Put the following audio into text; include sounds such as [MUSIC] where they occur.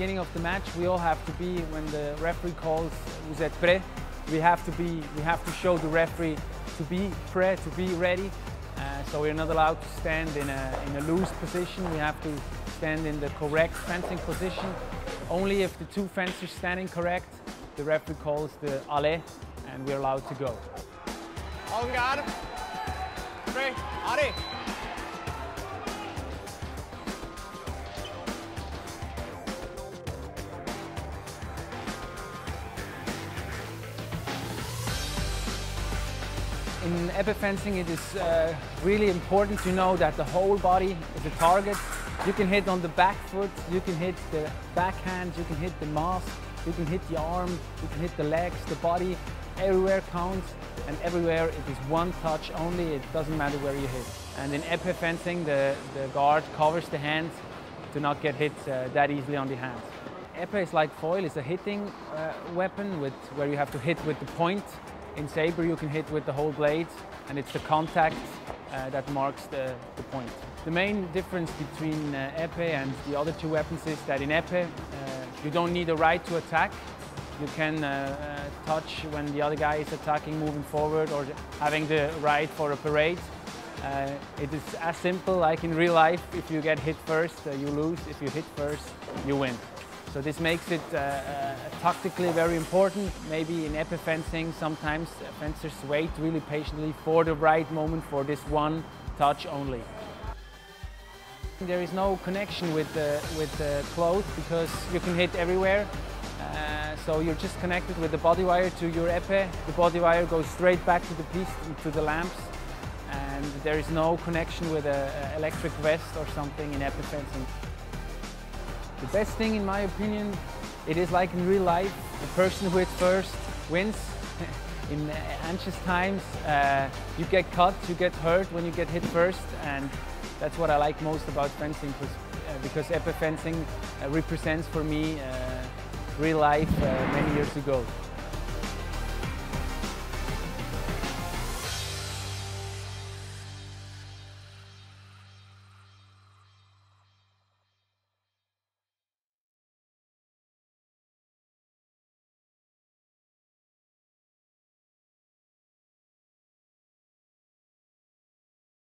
beginning of the match, we all have to be, when the referee calls vous êtes prêt, we have to be, we have to show the referee to be prêt, to be ready. Uh, so we're not allowed to stand in a, in a loose position. We have to stand in the correct fencing position. Only if the two fencers standing correct, the referee calls the allez and we're allowed to go. On guard. Three. Allez. In épée fencing, it is uh, really important to know that the whole body is a target. You can hit on the back foot, you can hit the backhand, you can hit the mask, you can hit the arm, you can hit the legs, the body. Everywhere counts, and everywhere it is one touch only. It doesn't matter where you hit. And in épée fencing, the, the guard covers the hands to not get hit uh, that easily on the hands. Épée is like foil, it's a hitting uh, weapon with, where you have to hit with the point in saber you can hit with the whole blade and it's the contact uh, that marks the, the, point. The main difference between uh, épée and the other two weapons is that in épée uh, you don't need a right to attack. You can uh, uh, touch when the other guy is attacking, moving forward or having the right for a parade. Uh, it is as simple like in real life, if you get hit first, you lose. If you hit first, you win. So this makes it uh, uh, tactically very important. Maybe in épée fencing, sometimes fencers wait really patiently for the right moment for this one touch only. There is no connection with the, with the cloth because you can hit everywhere. Uh, so you're just connected with the body wire to your épée. The body wire goes straight back to the piece, to the lamps. And there is no connection with an electric vest or something in épée fencing. The best thing in my opinion, it is like in real life, the person who hits first wins. [LAUGHS] in anxious times, uh, you get cut, you get hurt when you get hit first and that's what I like most about fencing because, uh, because épée fencing uh, represents for me uh, real life uh, many years ago.